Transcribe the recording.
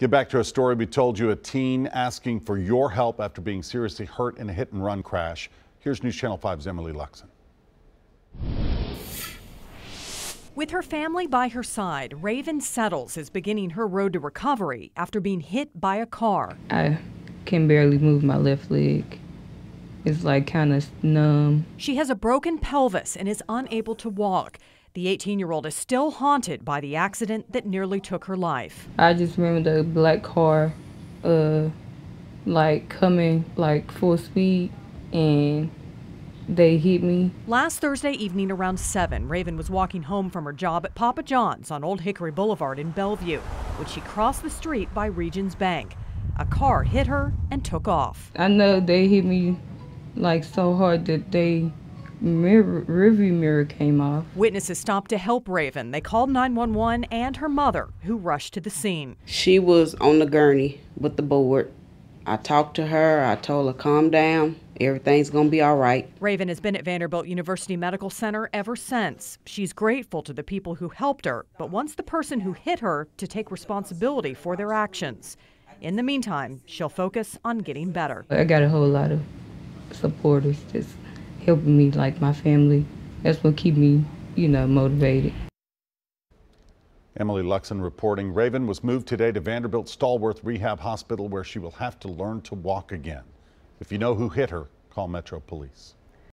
Get back to a story we told you a teen asking for your help after being seriously hurt in a hit and run crash. Here's News Channel 5's Emily Luxen. With her family by her side, Raven Settles is beginning her road to recovery after being hit by a car. I can barely move my left leg. It's like kind of numb. She has a broken pelvis and is unable to walk. The 18 year old is still haunted by the accident that nearly took her life. I just remember the black car, uh, like coming like full speed and they hit me. Last Thursday evening around 7, Raven was walking home from her job at Papa John's on Old Hickory Boulevard in Bellevue when she crossed the street by Regions Bank. A car hit her and took off. I know they hit me like so hard that they mirror, rearview mirror came off. Witnesses stopped to help Raven. They called 911 and her mother, who rushed to the scene. She was on the gurney with the board. I talked to her. I told her, calm down. Everything's going to be all right. Raven has been at Vanderbilt University Medical Center ever since. She's grateful to the people who helped her, but wants the person who hit her to take responsibility for their actions. In the meantime, she'll focus on getting better. I got a whole lot of supporters just helping me, like my family. That's what keep me, you know, motivated. Emily Luxen reporting Raven was moved today to Vanderbilt Stallworth Rehab Hospital where she will have to learn to walk again. If you know who hit her, call Metro Police.